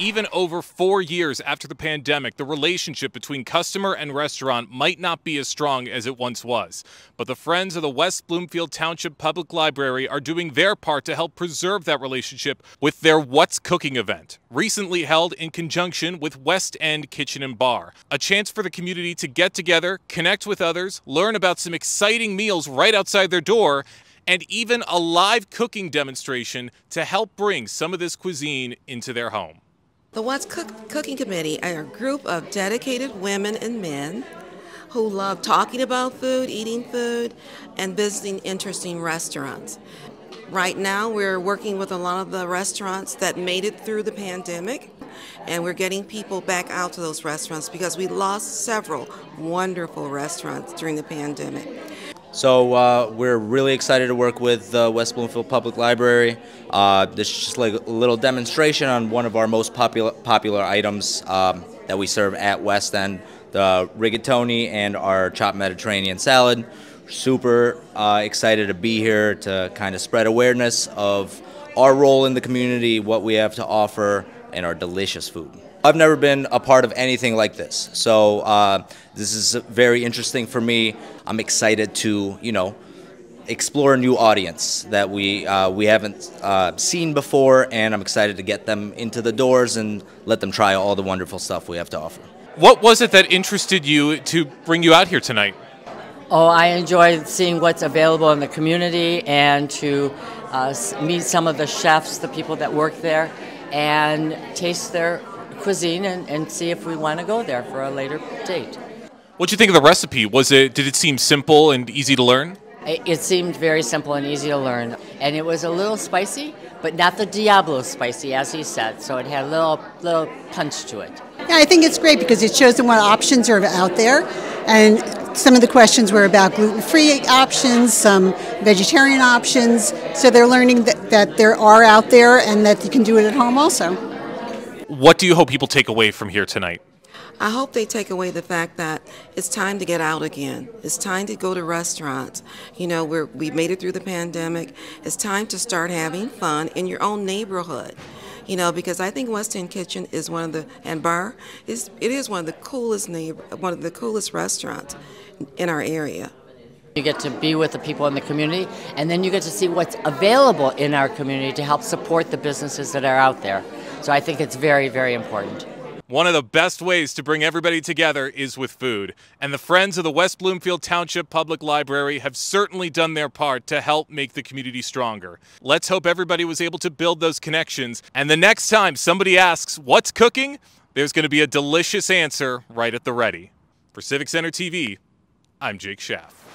Even over four years after the pandemic, the relationship between customer and restaurant might not be as strong as it once was. But the Friends of the West Bloomfield Township Public Library are doing their part to help preserve that relationship with their What's Cooking event, recently held in conjunction with West End Kitchen and Bar. A chance for the community to get together, connect with others, learn about some exciting meals right outside their door, and even a live cooking demonstration to help bring some of this cuisine into their home. The What's Cook Cooking Committee are a group of dedicated women and men who love talking about food, eating food, and visiting interesting restaurants. Right now, we're working with a lot of the restaurants that made it through the pandemic, and we're getting people back out to those restaurants because we lost several wonderful restaurants during the pandemic. So uh, we're really excited to work with uh, West Bloomfield Public Library. Uh, this is just like a little demonstration on one of our most popular popular items um, that we serve at West End, the rigatoni and our chopped Mediterranean salad. Super uh, excited to be here to kind of spread awareness of our role in the community, what we have to offer, and our delicious food. I've never been a part of anything like this, so uh, this is very interesting for me. I'm excited to, you know, explore a new audience that we uh, we haven't uh, seen before, and I'm excited to get them into the doors and let them try all the wonderful stuff we have to offer. What was it that interested you to bring you out here tonight? Oh, I enjoyed seeing what's available in the community and to uh, meet some of the chefs, the people that work there, and taste their cuisine and, and see if we want to go there for a later date. What do you think of the recipe? Was it did it seem simple and easy to learn? It, it seemed very simple and easy to learn, and it was a little spicy, but not the Diablo spicy, as he said. So it had a little little punch to it. Yeah, I think it's great because it shows them what options are out there, and some of the questions were about gluten-free options, some vegetarian options. So they're learning that, that there are out there and that you can do it at home also. What do you hope people take away from here tonight? I hope they take away the fact that it's time to get out again. It's time to go to restaurants. You know, we're, we made it through the pandemic. It's time to start having fun in your own neighborhood. You know, because I think West End Kitchen is one of the and bar is it is one of the coolest neighbor one of the coolest restaurants in our area. You get to be with the people in the community, and then you get to see what's available in our community to help support the businesses that are out there. So I think it's very, very important. One of the best ways to bring everybody together is with food, and the Friends of the West Bloomfield Township Public Library have certainly done their part to help make the community stronger. Let's hope everybody was able to build those connections, and the next time somebody asks, What's cooking? there's going to be a delicious answer right at the ready. For Civic Center TV, I'm Jake Schaf.